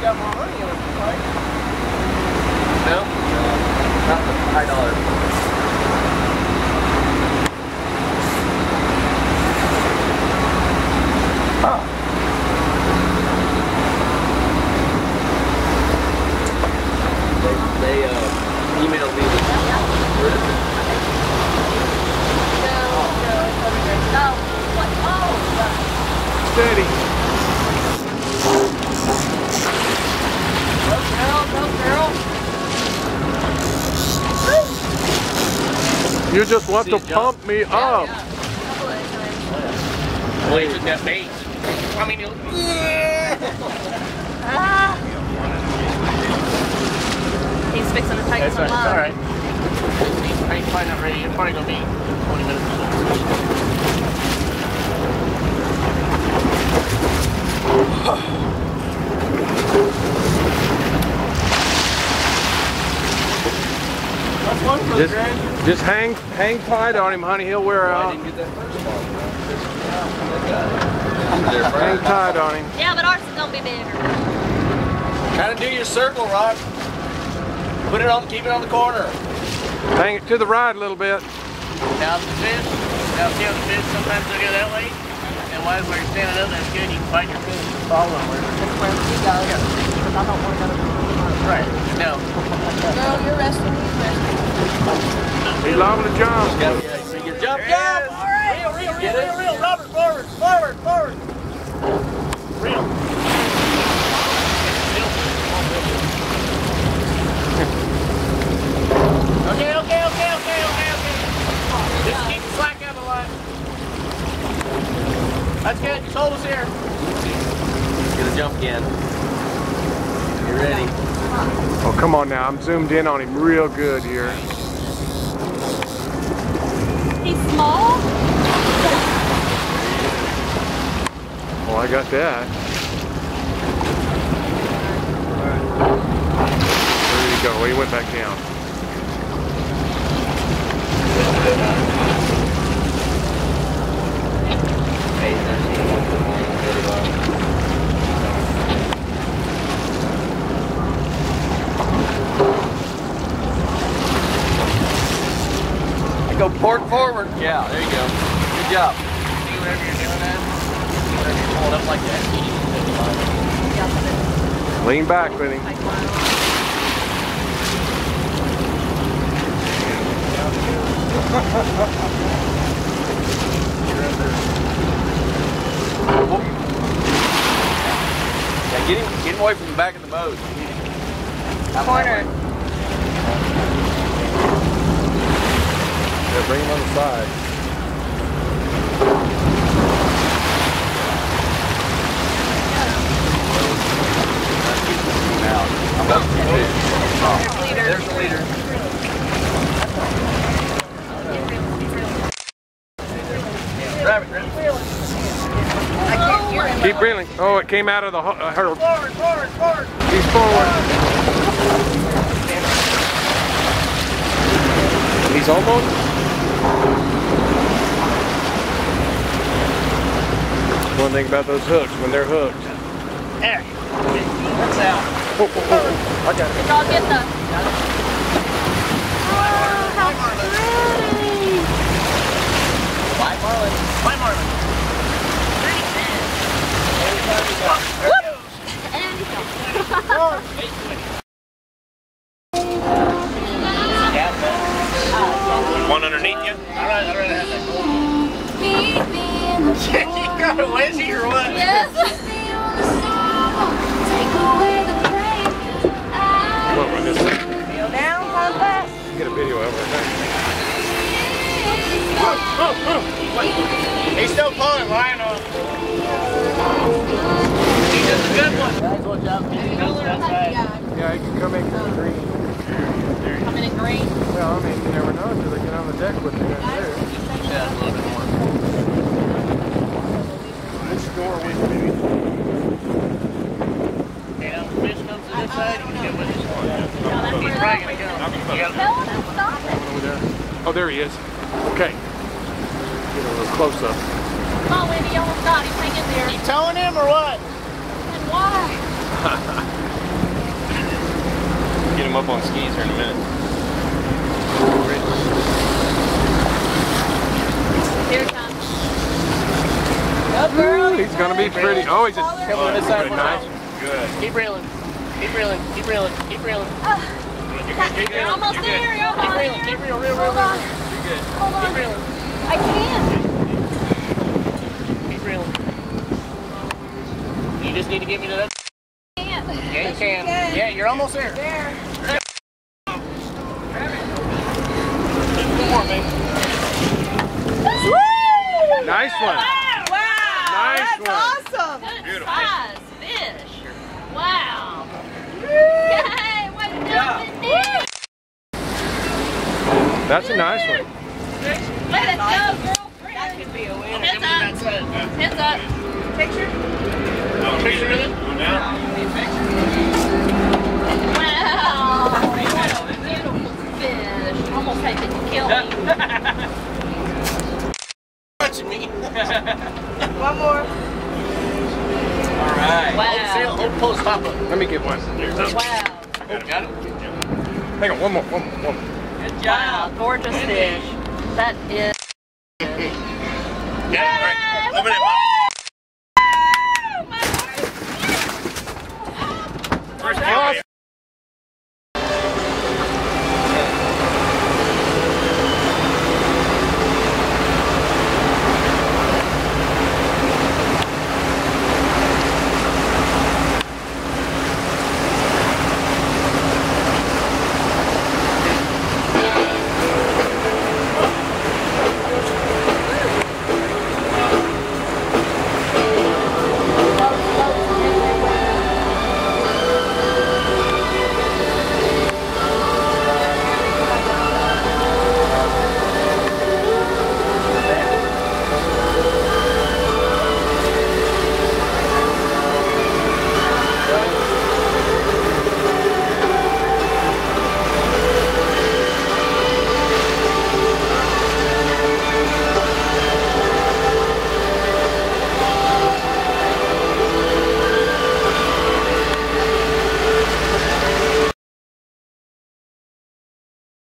got more money on it, right? No? Not the high dollar. They, they uh, emailed me with where is it? Steady. You just want to pump me up. Boy, took that bait. I mean, He's fixing to take That's some right. love. All right. I ain't probably not ready. It's probably gonna be 20 minutes or so. That's one for the Just, grand. just hang, hang tight on him, honey. He'll wear oh, out. didn't get that first ball. They got it. They're Hang tight on him. Yeah, but ours is gonna be bigger. Kind of do your circle, Rock. Put it on, keep it on the corner. Hang it to the right a little bit. Now the fish, now see how the fish sometimes they go that way? And while where you're standing up, that's good. You can find your fish. Follow them where Where he goes. Because I don't want to go to Right. No. No, you're resting. He's resting. He's liable to uh, jump. Yeah, so you jump, There it jump. is. Reel, reel, reel, reel, reel. Robert, forward, forward, forward. Reel. Okay, okay, okay, okay, okay, okay. Just keep the slack out of the line. That's good. Just hold us here. Get a jump again. You ready? Oh, come on now. I'm zoomed in on him real good here. Small. Oh, I got that. There you go. He went back down. Go port forward. Yeah, there you go. Good job. See whatever you're doing now. Whenever you're pulling up like that, you need to Lean back with him. Yeah, get him, get him away from the back of the boat. Corner. Yeah, bring him on the side. Now, I'm about to fish. There's the leader. Grab it, grab it. I can't hear him. Keep reeling. Oh, it came out of the uh, her. Forward, forward, forward. He's forward. He's almost. One thing about those hooks, when they're hooked. There. That's out. Oh, oh, oh. I got it. Did y'all get the? Oh, how pretty. White marlin. White marlin. Still pulling line on. He does a good one. Guys, watch out. He goes that side. Yeah, you can come in green. Coming in green. Well, I mean, you never know until they get on the deck what they're going to do. Yeah, a little bit more. This door with me. Okay, now the fish comes to this side, you can get with this one. He's probably gonna go. You Tell him to stop it. Oh, there he is. Okay. Get a little close up. Wendy almost. He's there. You telling him or what? And why? Get him up on skis here in a minute. Here he comes. Up Ooh, he's gonna be pretty. Oh, he's just coming on this side. Nice. Good. Keep reeling. Keep reeling. Keep reeling. Keep reeling. You're almost there. Almost there. Keep reeling. Keep reeling. Keep reeling. Keep reeling. I can't. Keep. You just need to get me to that. Can't. Yeah, you can. Yeah, you're almost there. There. One more, baby. Nice one. Wow! Nice that's one. awesome! Good size fish. Wow. Yay! What a yeah. That's a nice one. Let it go, girlfriend. That could be a winner. Give me. Heads up. Picture? Picture of it? Wow. What a beautiful fish. Almost had to kill me. Touching me. One more. All right. Hold still. Wow. Hold post pop. Let me get one. Wow. Got it? Hang on, one more, one more, one more. Good Wow. Gorgeous fish. That is. Yeah,